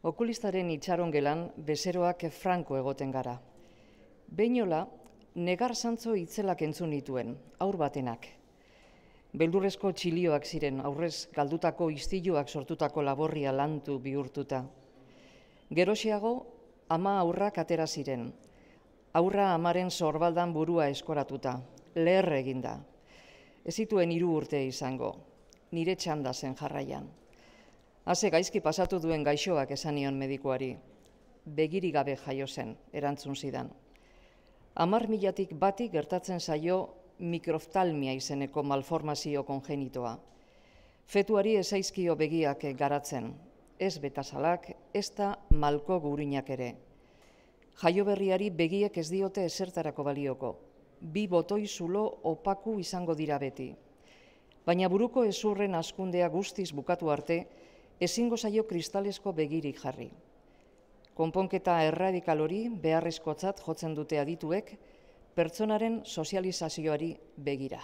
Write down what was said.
Okulistaren itxaron gelan, bezeroak franko egoten gara. Beinola, negar zantzo itzelak entzun nituen, aur batenak. Beldurrezko txilioak ziren, aurrez galdutako istiluak sortutako laborria lantu bihurtuta. Gerosiago, ama aurrak atera ziren. Aurra amaren sorbaldan burua eskoratuta, leher eginda. Ez zituen hiru urte izango, nire txanda zen jarraian. Haze gaizki pasatu duen gaixoak esanion medikuari. Begiri gabe jaio zen, erantzun zidan. Amar milatik bati gertatzen zaio mikroftalmia izeneko malformazio kongenitoa. Fetuari ezaizkio begiak garatzen, ez betasalak, ez da malko gurinak ere. Jaio berriari begiek ez diote esertarako balioko. Bi botoi zulo opaku izango dira beti. Baina buruko ezurren askundea guztiz bukatu arte, ezingo zaio kristalesko begirik jarri. Konponketa erradikal hori beharrezkotzat jotzen dute adituek pertsonaren sozializazioari begira.